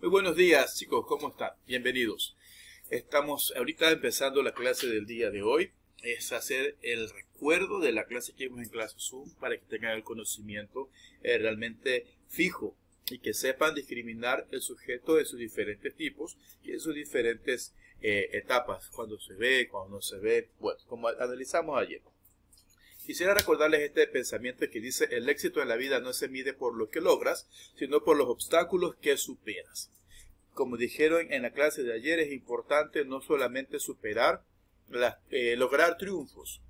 Muy buenos días chicos, ¿cómo están? Bienvenidos. Estamos ahorita empezando la clase del día de hoy. Es hacer el recuerdo de la clase que vimos en clase Zoom para que tengan el conocimiento eh, realmente fijo y que sepan discriminar el sujeto de sus diferentes tipos y en sus diferentes eh, etapas, cuando se ve, cuando no se ve, bueno, como analizamos ayer. Quisiera recordarles este pensamiento que dice, el éxito en la vida no se mide por lo que logras, sino por los obstáculos que superas. Como dijeron en la clase de ayer, es importante no solamente superar, eh, lograr triunfos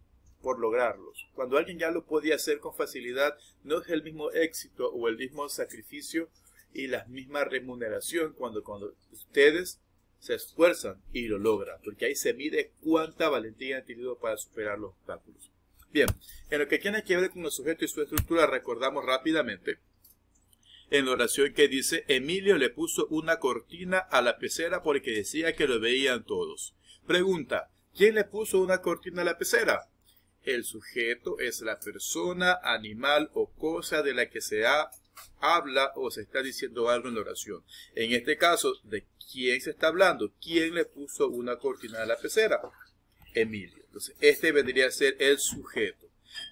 por lograrlos. Cuando alguien ya lo podía hacer con facilidad, no es el mismo éxito o el mismo sacrificio y la misma remuneración cuando, cuando ustedes se esfuerzan y lo logran, porque ahí se mide cuánta valentía han tenido para superar los obstáculos. Bien, en lo que tiene que ver con el sujeto y su estructura, recordamos rápidamente en la oración que dice, Emilio le puso una cortina a la pecera porque decía que lo veían todos. Pregunta, ¿quién le puso una cortina a la pecera? El sujeto es la persona, animal o cosa de la que se habla o se está diciendo algo en la oración. En este caso, ¿de quién se está hablando? ¿Quién le puso una cortina a la pecera? Emilio. Este vendría a ser el sujeto.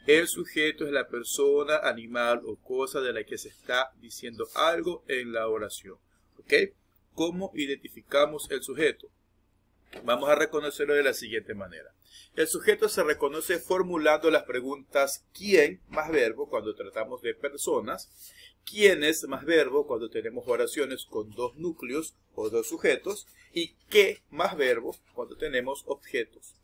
El sujeto es la persona, animal o cosa de la que se está diciendo algo en la oración. ¿Ok? ¿Cómo identificamos el sujeto? Vamos a reconocerlo de la siguiente manera. El sujeto se reconoce formulando las preguntas quién más verbo cuando tratamos de personas, quién es más verbo cuando tenemos oraciones con dos núcleos o dos sujetos y qué más verbo cuando tenemos objetos.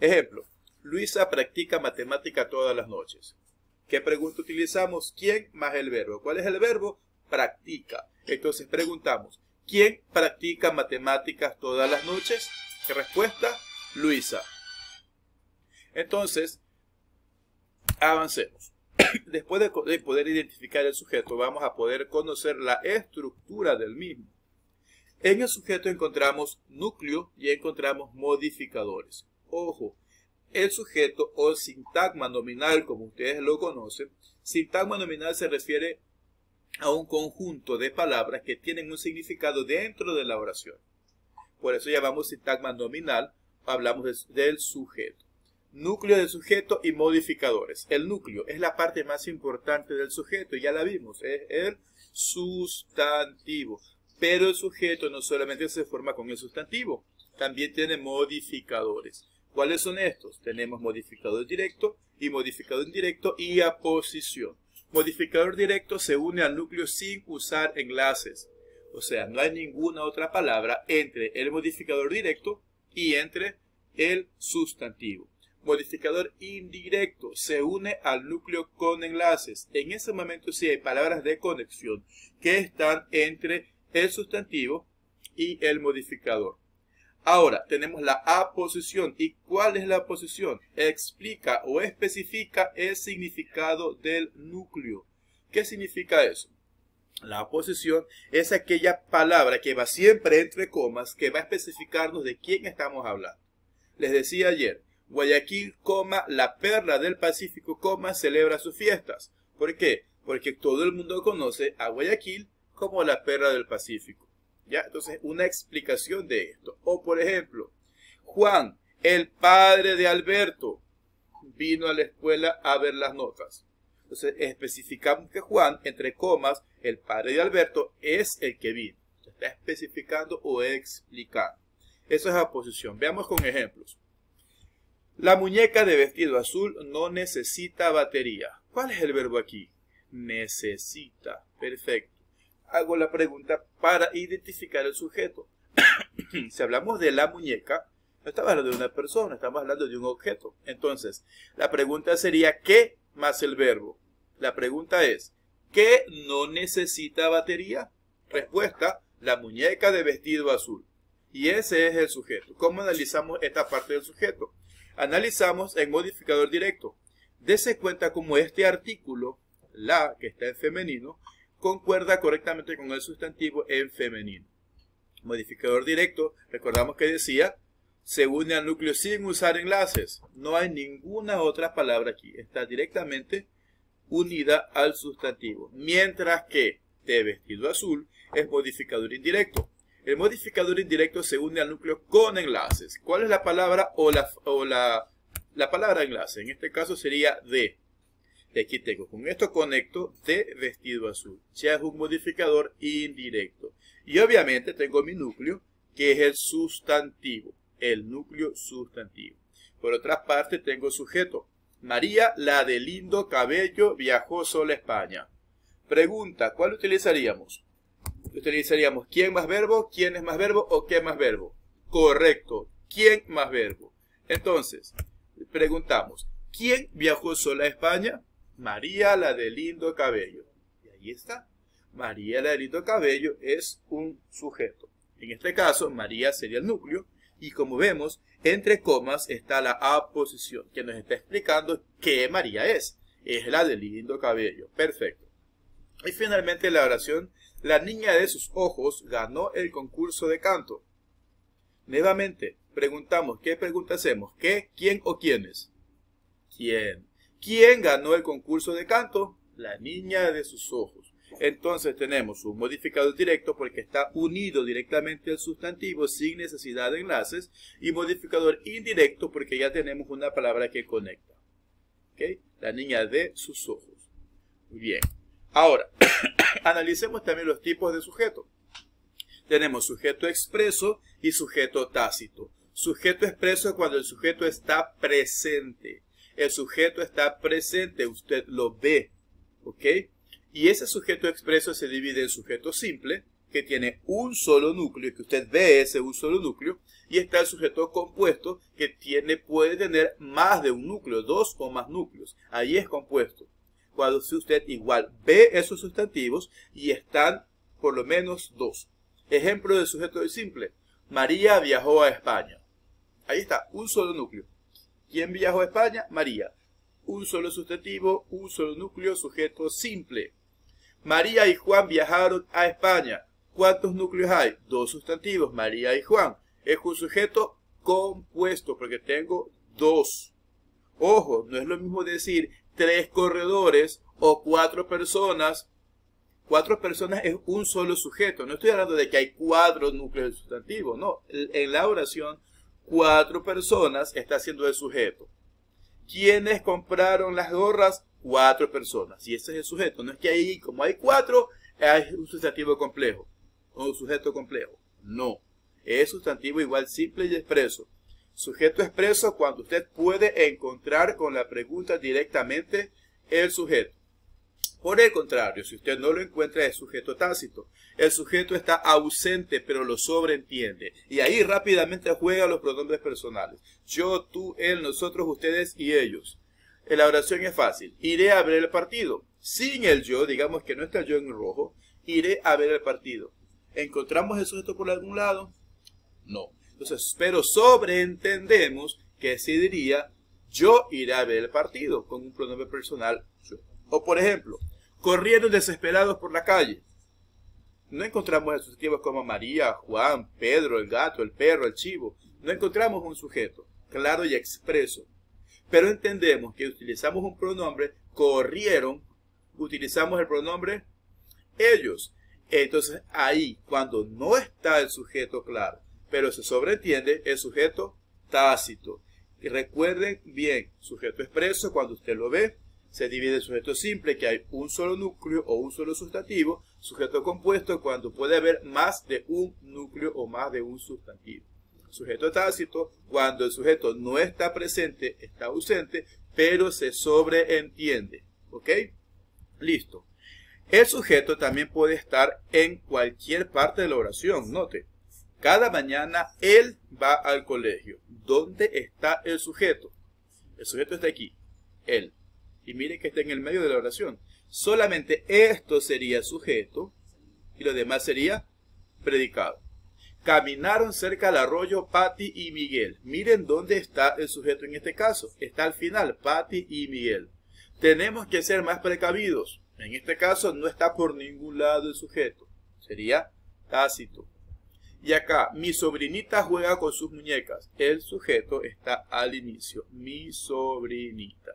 Ejemplo, Luisa practica matemática todas las noches. ¿Qué pregunta utilizamos? ¿Quién más el verbo? ¿Cuál es el verbo? Practica. Entonces preguntamos, ¿quién practica matemáticas todas las noches? ¿Qué respuesta? Luisa. Entonces, avancemos. Después de, poder identificar el sujeto, vamos a poder conocer la estructura del mismo. En el sujeto encontramos núcleo y encontramos modificadores. Ojo, el sujeto o sintagma nominal, como ustedes lo conocen, sintagma nominal se refiere a un conjunto de palabras que tienen un significado dentro de la oración. Por eso llamamos sintagma nominal, hablamos del sujeto. Núcleo del sujeto y modificadores. El núcleo es la parte más importante del sujeto, ya la vimos, es el sustantivo. Pero el sujeto no solamente se forma con el sustantivo, también tiene modificadores. ¿Cuáles son estos? Tenemos modificador directo y modificador indirecto y aposición. Modificador directo se une al núcleo sin usar enlaces. O sea, no hay ninguna otra palabra entre el modificador directo y entre el sustantivo. Modificador indirecto se une al núcleo con enlaces. En ese momento sí hay palabras de conexión que están entre el sustantivo y el modificador. Ahora tenemos la aposición. ¿Y cuál es la aposición? Explica o especifica el significado del núcleo. ¿Qué significa eso? La aposición es aquella palabra que va siempre entre comas que va a especificarnos de quién estamos hablando. Les decía ayer, Guayaquil, coma, la perla del Pacífico, coma, celebra sus fiestas. ¿Por qué? Porque todo el mundo conoce a Guayaquil como la perla del Pacífico. ¿Ya? Entonces, una explicación de esto. O, por ejemplo, Juan, el padre de Alberto, vino a la escuela a ver las notas. Entonces, especificamos que Juan, entre comas, el padre de Alberto, es el que vino. está especificando o explicando. Esa es la posición. Veamos con ejemplos. La muñeca de vestido azul no necesita batería. ¿Cuál es el verbo aquí? Necesita. Perfecto hago la pregunta para identificar el sujeto. si hablamos de la muñeca, no estamos hablando de una persona, estamos hablando de un objeto. Entonces, la pregunta sería ¿qué más el verbo? La pregunta es ¿qué no necesita batería? Respuesta, la muñeca de vestido azul. Y ese es el sujeto. ¿Cómo analizamos esta parte del sujeto? Analizamos en modificador directo. Dese cuenta como este artículo, la, que está en femenino, concuerda correctamente con el sustantivo en femenino. Modificador directo, recordamos que decía, se une al núcleo sin usar enlaces. No hay ninguna otra palabra aquí. Está directamente unida al sustantivo. Mientras que de vestido azul es modificador indirecto. El modificador indirecto se une al núcleo con enlaces. ¿Cuál es la palabra o la, o la, la palabra enlace? En este caso sería de. Aquí tengo, con esto conecto de vestido azul. Ya es un modificador indirecto. Y obviamente tengo mi núcleo, que es el sustantivo. El núcleo sustantivo. Por otra parte tengo sujeto. María, la de lindo cabello, viajó sola a España. Pregunta, ¿cuál utilizaríamos? Utilizaríamos quién más verbo, quién es más verbo o qué más verbo. Correcto, quién más verbo. Entonces, preguntamos, ¿quién viajó sola a España? María, la de lindo cabello. Y ahí está. María, la de lindo cabello es un sujeto. En este caso, María sería el núcleo. Y como vemos, entre comas está la aposición, que nos está explicando qué María es. Es la de lindo cabello. Perfecto. Y finalmente la oración, la niña de sus ojos ganó el concurso de canto. Nuevamente, preguntamos, ¿qué pregunta hacemos? ¿Qué, quién o quiénes? ¿Quién? ¿Quién ganó el concurso de canto? La niña de sus ojos. Entonces tenemos un modificador directo porque está unido directamente al sustantivo sin necesidad de enlaces y modificador indirecto porque ya tenemos una palabra que conecta. ¿Okay? La niña de sus ojos. Bien. Ahora, analicemos también los tipos de sujeto. Tenemos sujeto expreso y sujeto tácito. Sujeto expreso es cuando el sujeto está presente. El sujeto está presente, usted lo ve. ¿Ok? Y ese sujeto expreso se divide en sujeto simple, que tiene un solo núcleo, que usted ve ese un solo núcleo, y está el sujeto compuesto, que tiene, puede tener más de un núcleo, dos o más núcleos. Ahí es compuesto cuando usted igual ve esos sustantivos y están por lo menos dos. Ejemplo de sujeto simple. María viajó a España. Ahí está, un solo núcleo. ¿Quién viajó a España? María. Un solo sustantivo, un solo núcleo, sujeto simple. María y Juan viajaron a España. ¿Cuántos núcleos hay? Dos sustantivos, María y Juan. Es un sujeto compuesto porque tengo dos. Ojo, no es lo mismo decir tres corredores o cuatro personas. Cuatro personas es un solo sujeto. No estoy hablando de que hay cuatro núcleos de sustantivo. No, en la oración, cuatro personas está siendo el sujeto. ¿Quiénes compraron las gorras? Cuatro personas. Y ese es el sujeto. No es que ahí, como hay cuatro, hay un sustantivo complejo. O un sujeto complejo. No. Es sustantivo igual simple y expreso. Sujeto expreso cuando usted puede encontrar con la pregunta directamente el sujeto. Por el contrario, si usted no lo encuentra es sujeto tácito. El sujeto está ausente pero lo sobreentiende. Y ahí rápidamente juega los pronombres personales. Yo, tú, él, nosotros, ustedes y ellos. La oración es fácil. Iré a ver el partido. Sin el yo, digamos que no está el yo en rojo, iré a ver el partido. ¿Encontramos el sujeto por algún lado? No. Entonces, pero sobreentendemos que se diría yo iré a ver el partido con un pronombre personal yo. O por ejemplo, corrieron desesperados por la calle. No encontramos sujetos como María, Juan, Pedro, el gato, el perro, el chivo. No encontramos un sujeto claro y expreso. Pero entendemos que utilizamos un pronombre, corrieron, utilizamos el pronombre ellos. Entonces ahí, cuando no está el sujeto claro, pero se sobreentiende el sujeto tácito. Y recuerden bien, sujeto expreso, cuando usted lo ve, se divide en sujeto simple, que hay un solo núcleo o un solo sustantivo, sujeto compuesto, cuando puede haber más de un núcleo o más de un sustantivo. Sujeto tácito, cuando el sujeto no está presente, está ausente, pero se sobreentiende. ¿Ok? Listo. El sujeto también puede estar en cualquier parte de la oración, note. Cada mañana él va al colegio. ¿Dónde está el sujeto? El sujeto está aquí, él. Y miren que está en el medio de la oración. Solamente esto sería sujeto y lo demás sería predicado. Caminaron cerca del arroyo Patti y Miguel. Miren dónde está el sujeto en este caso. Está al final, Patti y Miguel. Tenemos que ser más precavidos. En este caso no está por ningún lado el sujeto. Sería tácito. Y acá, mi sobrinita juega con sus muñecas. El sujeto está al inicio. Mi sobrinita.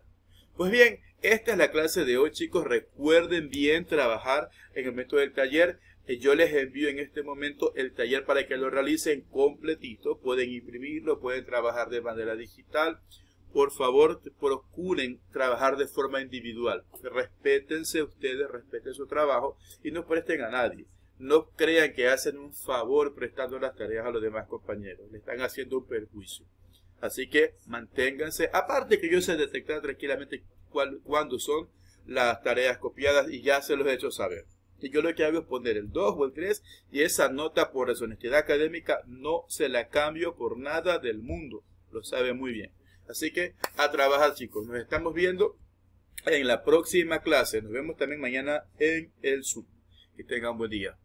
Pues bien, esta es la clase de hoy, chicos. Recuerden bien trabajar en el método del taller. Eh, yo les envío en este momento el taller para que lo realicen completito. Pueden imprimirlo, pueden trabajar de manera digital. Por favor, procuren trabajar de forma individual. Respétense ustedes, respeten su trabajo y no presten a nadie. No crean que hacen un favor prestando las tareas a los demás compañeros. Le están haciendo un perjuicio. Así que manténganse. Aparte que yo sé detectar tranquilamente cuándo son las tareas copiadas y ya se los he hecho saber. Y yo lo que hago es poner el 2 o el 3 y esa nota por deshonestidad académica no se la cambio por nada del mundo. Lo sabe muy bien. Así que a trabajar chicos. Nos estamos viendo en la próxima clase. Nos vemos también mañana en el Zoom. Que tengan buen día.